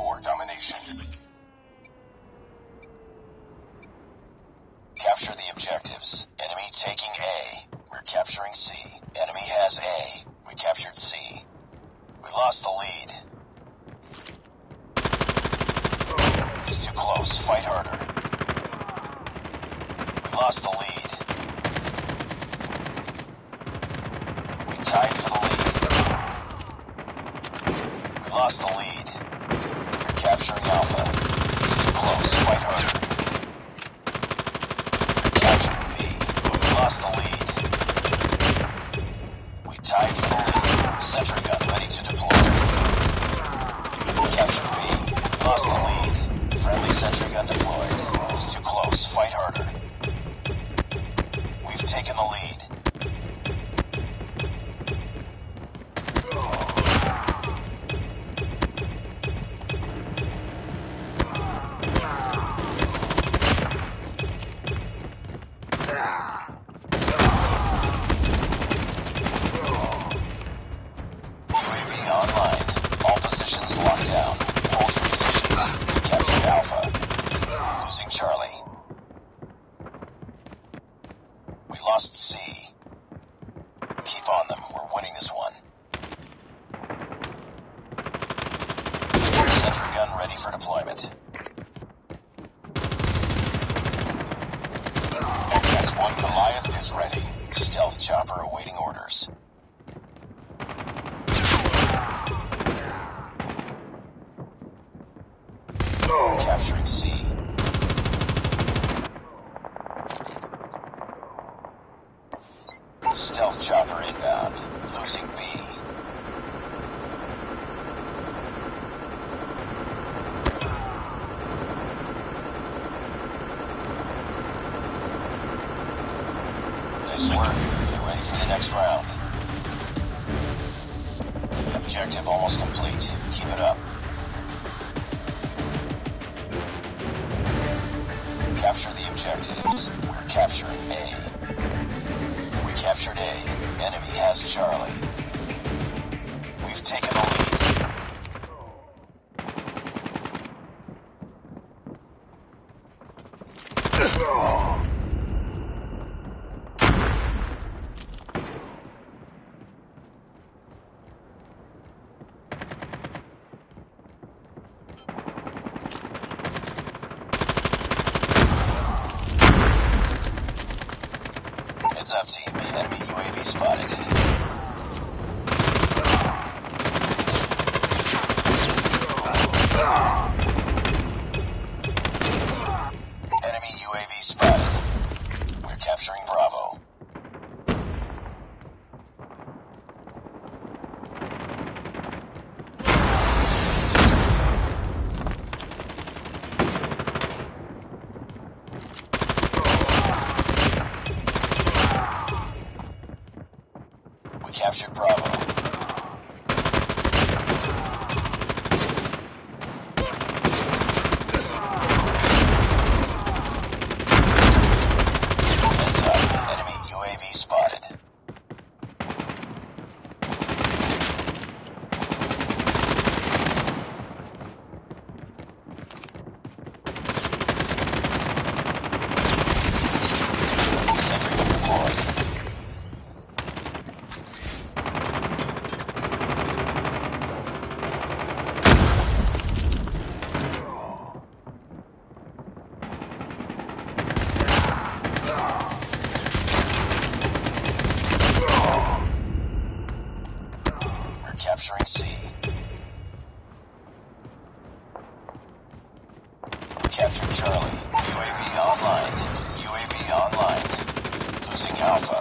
Core domination. Capture the objectives. Enemy taking A. We're capturing C. Enemy has A. We captured C. We lost the lead. It's too close. Fight harder. We lost the lead. We tied for the lead. We lost the lead. Capturing Alpha. It's too close. Fight harder. Lost C. Keep on them. We're winning this one. Sentry gun ready for deployment. XS-1 Goliath is ready. Stealth chopper awaiting orders. Capturing C. Stealth chopper inbound. Um, losing B. Nice work. Get ready for the next round. Objective almost complete. Keep it up. Capture the objectives. We're capturing A. Captured A. Enemy has Charlie. We've taken the lead. UAV spotted. Enemy UAV spotted. We're capturing Bravo. We captured Bravo. Capture Charlie. UAV online. UAV online. Losing Alpha.